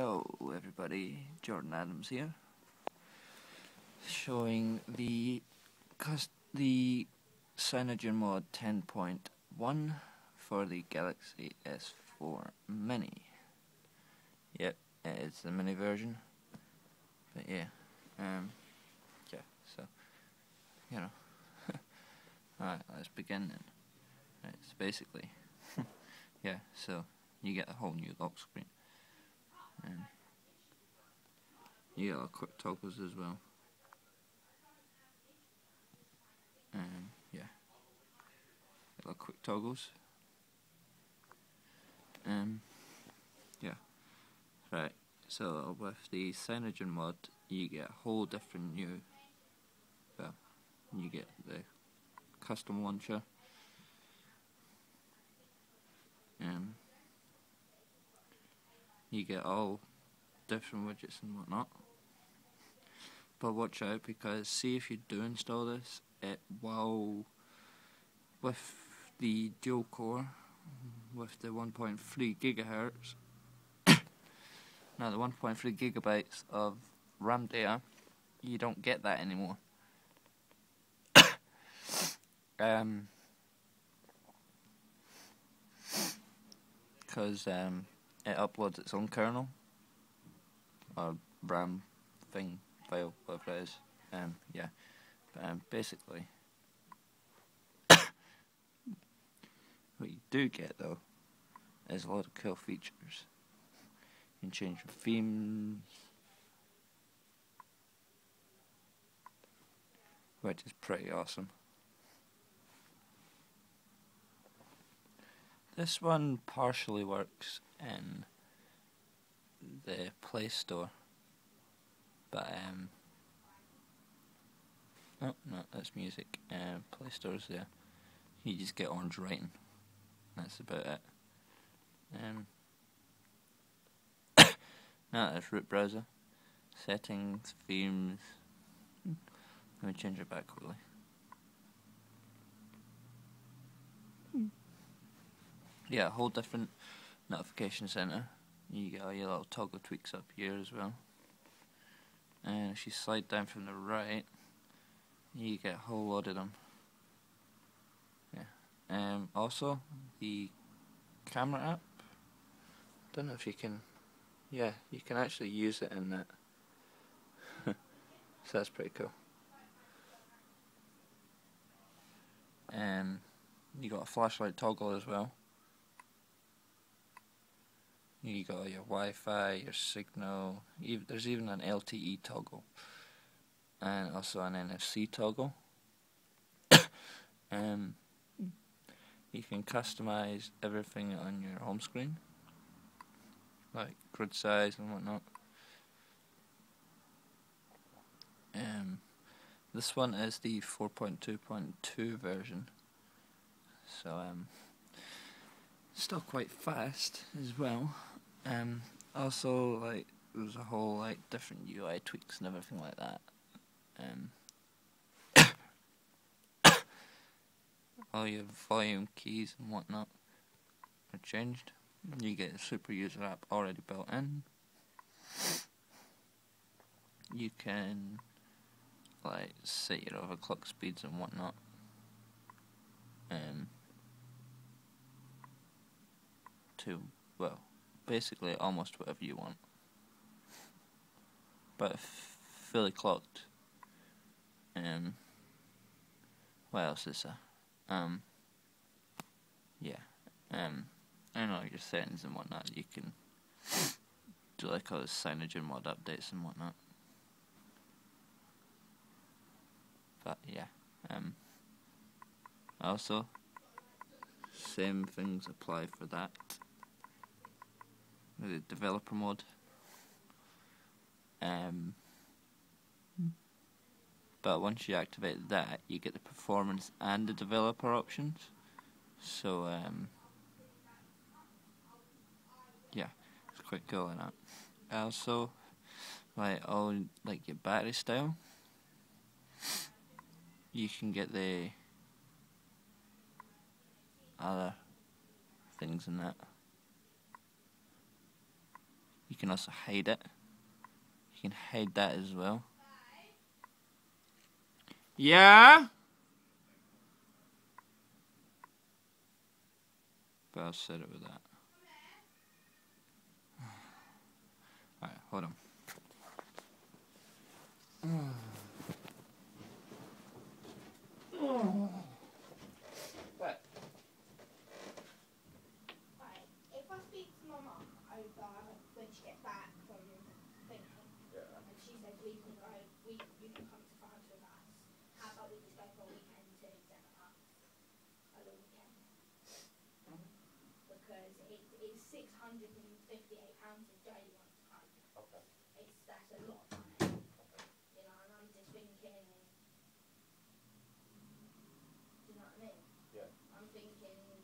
Yo, everybody, Jordan Adams here, showing the the CyanogenMod 10.1 for the Galaxy S4 Mini. Yep, it's the mini version, but yeah, um, yeah, so, you know, alright, let's begin then. Right, so basically, yeah, so you get a whole new lock screen. And you got quick toggles as well. And yeah, got quick toggles. Um, yeah, right. So with the CyanogenMod, you get a whole different new. Well, you get the custom launcher. Um, you get all different widgets and whatnot. But watch out because see if you do install this, it will with the dual core with the 1.3 gigahertz now the 1.3 gigabytes of RAM data you don't get that anymore um because um it uploads its own kernel or RAM thing file, whatever it is. Um, yeah, but um, basically, what you do get though is a lot of cool features. You can change your themes, which is pretty awesome. This one partially works in the Play Store, but um, no, no, that's music. Uh, Play Store's there. You just get Orange Writing. That's about it. Um, now that's root browser, settings, themes. Let me change it back quickly. Yeah, a whole different notification center. You get all your little toggle tweaks up here as well. And if you slide down from the right, you get a whole lot of them. Yeah. Um, also, the camera app. Don't know if you can. Yeah, you can actually use it in that. so that's pretty cool. Um, you got a flashlight toggle as well. You got your Wi-Fi, your signal. There's even an LTE toggle, and also an NFC toggle. um, you can customize everything on your home screen, like grid size and whatnot. Um, this one is the 4.2.2 version, so um, still quite fast as well. Um, also, like, there's a whole, like, different UI tweaks and everything like that. Um, all your volume keys and whatnot are changed. You get a super user app already built in. You can like set your overclock speeds and whatnot. Um, to well basically almost whatever you want. But fully clocked. Um, what else is there? Um, yeah. Um, I know your settings and whatnot. You can do like all the CyanogenMod updates and whatnot. But yeah. Um, also, same things apply for that the developer mode. Um, but once you activate that, you get the performance and the developer options. So, um, yeah, it's quite cool in that. Also, like all like your battery style, you can get the other things in that. Can also hide it. You can hide that as well. Yeah? But I'll set it with that. Alright, hold on. we can, you know, I'm just thinking. do not rain. Yeah. I'm thinking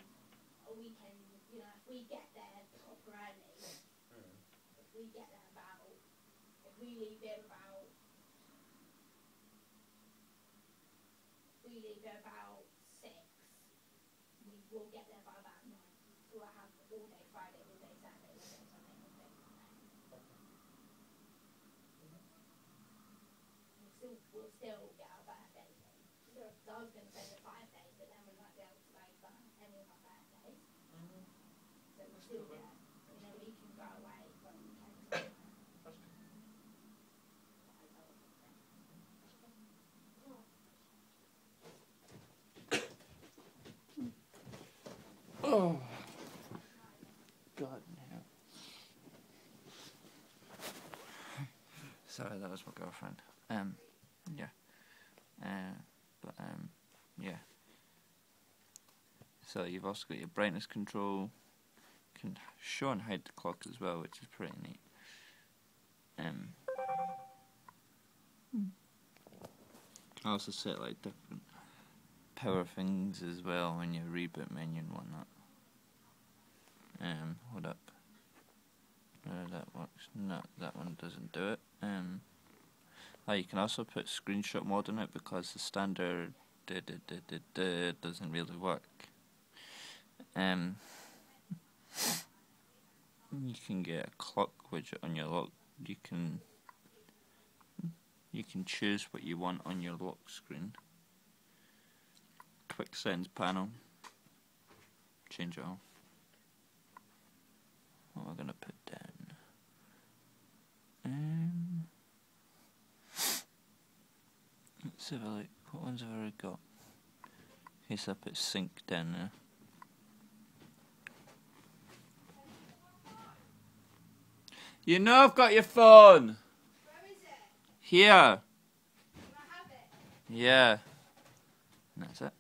a weekend, you know, if we get there proper early, mm. if we get there about, if we leave here about, we leave here about six, we will get there by about nine. So we'll have all day Friday, all day Saturday, all day Sunday, all day Monday. We'll still, we'll still get our birthdays in. So I was going to say the five days, but then we might be able to go for any of our birthdays. Mm-hmm. So we'll still get, you know, we can go away for weekends. Oh. God no. Sorry, that was my girlfriend. Um, yeah. Uh, but um, yeah. So you've also got your brightness control. You Can show and hide the clock as well, which is pretty neat. Um. Can also set like different power things as well when you reboot menu and whatnot. Um, hold up. Uh, that works. No, that one doesn't do it. Um, you can also put screenshot mode on it because the standard da, da, da, da, da, doesn't really work. Um, you can get a clock widget on your lock. You can you can choose what you want on your lock screen. Quick settings panel. Change it all. What gonna put down? Um, let's have a look. What ones have I already got? Okay, so I put sync down there. You know I've got your phone. Where is it? Here. Can I have it? Yeah. And that's it.